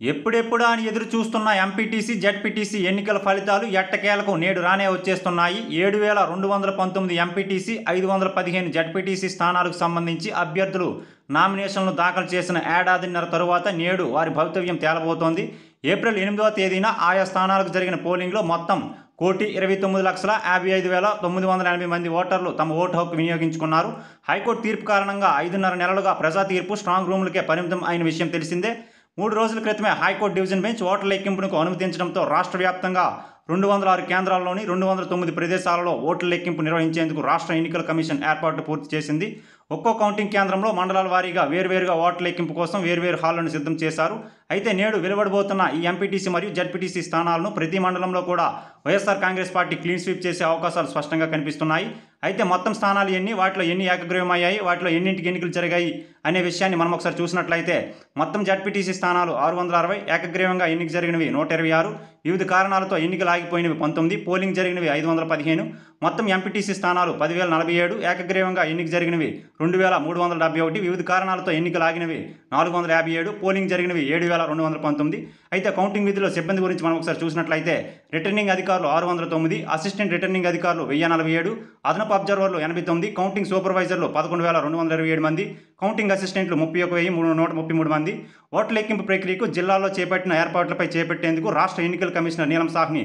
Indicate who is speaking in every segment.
Speaker 1: ఎప్పుడెప్పుడా అని ఎదురు చూస్తున్న ఎంపీటీసీ జడ్పీటీసీ ఎన్నికల ఫలితాలు ఎట్టకేలకు నేడు రానే వచ్చేస్తున్నాయి. ఏడు వేల రెండు వందల పంతొమ్మిది ఎంపీటీసీ ఐదు వందల పదిహేను జడ్పీటీసీ స్థానాలకు సంబంధించి అభ్యర్థులు నామినేషన్లు దాఖలు చేసిన ఏడాదిన్నర తరువాత నేడు వారి భవితవ్యం తేలబోతోంది. ఏప్రిల్ ఎనిమిదవ తేదీన ఆయా స్థానాలకు జరిగిన పోలింగ్లో మొత్తం కోటి ఇరవై తొమ్మిది లక్షల యాభై ఐదు వేల తొమ్మిది వందల ఎనభై మంది ఓటర్లు తమ ఓటు హక్కు వినియోగించుకున్నారు. హైకోర్టు తీర్పు కారణంగా ఐదున్నర నెలలుగా ప్రజా తీర్పు స్ట్రాంగ్ రూమ్లకే పరిమితం అయిన విషయం తెలిసిందే. మూడు రోజుల క్రితమే హైకోర్టు డివిజన్ బెంచ్ ఓట్ల లెక్కింపునకు అనుమతించడంతో రాష్ట్ర వ్యాప్తంగా రెండు వందల ఆరు కేంద్రాల్లోని రెండు వందల తొమ్మిది ప్రదేశాలలో ఓట్ల లెక్కింపు నిర్వహించేందుకు రాష్ట్ర ఎన్నికల కమిషన్ ఏర్పాట్లు పూర్తి చేసింది. ఒక్కో కౌంటింగ్ కేంద్రంలో మండలాల వారీగా వేర్వేరుగా ఓట్ల లెక్కింపు కోసం వేర్వేరు హాళ్ళను సిద్ధం చేశారు. అయితే నేడు వెలువడబోతున్న ఈ ఎంపీటీసీ మరియు జడ్పీటీసీ స్థానాలను ప్రతి మండలంలో కూడా YSR Congress party clean sweep చేసే అవకాశాలు స్పష్టంగా కనిపిస్తున్నాయి. అయితే మొత్తం స్థానాలు ఎన్ని వాటిలో ఎన్ని ఏకగ్రీవమయ్యాయి వాటిలో ఎన్నింటికి ఎన్నికలు జరిగాయి అనే విషయాన్ని మనం ఒకసారి చూసినట్లయితే మొత్తం జడ్పీటీసీ స్థానాలు ఆరు వందల అరవై ఏకగ్రీవంగా ఎన్నిక జరిగినవి నూట ఇరవై ఆరు. వివిధ కారణాలతో ఎన్నికలు ఆగిపోయినవి పంతొమ్మిది పోలింగ్ జరిగినవి ఐదు వందల పదిహేను మొత్తం ఎంపీటీసీ స్థానాలు పదివేల నలభై ఏడు ఏకగ్రీవంగా ఎన్నిక జరిగినవి రెండు వేల మూడు వందల డెబ్బై ఒకటి వివిధ కారణాలతో ఎన్నికలు ఆగినవి నాలుగు వందల యాభై ఏడు పోలింగ్ జరిగినవి ఏడు వేల రెండు వందల పంతొమ్మిది. అయితే కౌంటింగ్ విధిలో సిబ్బంది గురించి మనం ఒకసారి చూసినట్లయితే రిటర్నింగ్ అధికారులు ఆరు వందల తొమ్మిది అసిస్టెంట్ రిటర్నింగ్ అధికారులు వెయ్యి నలభై ఏడు అదనపు అబ్జర్వర్లు ఎనభై తొమ్మిది కౌంటింగ్ సూపర్వైజర్లు పదకొండు వేల రెండు వందల ఇరవై ఏడు మంది కౌంటింగ్ అసిస్టెంట్లు ముప్పై ఒక వెయ్యి మూడు నూట ముప్పై మూడు మంది. ఓట్ల లెక్కింపు ప్రక్రియకు జిల్లాలో చేపట్టిన ఏర్పాట్లపై చేపట్టేందుకు రాష్ట్ర ఎన్నికల కమిషనర్ నీలం సాహ్ని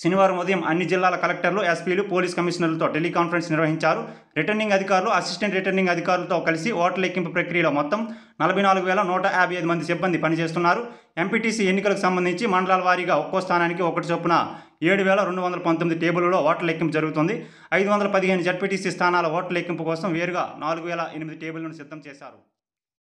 Speaker 1: శనివారం ఉదయం అన్ని జిల్లాల కలెక్టర్లు ఎస్పీలు పోలీస్ కమిషనర్లతో టెలికాన్ఫరెన్స్ నిర్వహించారు. రిటర్నింగ్ అధికారులు అసిస్టెంట్ రిటర్నింగ్ అధికారులతో కలిసి ఓట్ల లెక్కింపు ప్రక్రియలో మొత్తం నలభై నాలుగు వేల నూట యాభై ఐదు మంది సిబ్బంది పనిచేస్తున్నారు. ఎంపీటీసీ ఎన్నికలకు సంబంధించి మండలాల వారీగా ఒక్కో స్థానానికి ఒకటి చొప్పున ఏడు వేల రెండు వందల పంతొమ్మిది టేబుల్లో ఓట్ల లెక్కింపు జరుగుతుంది. ఐదు వందల పదిహేను జడ్పీటీసీ స్థానాల ఓట్ల లెక్కింపు కోసం వేరుగా నాలుగు వేల ఎనిమిది టేబుల్లను సిద్ధం చేశారు.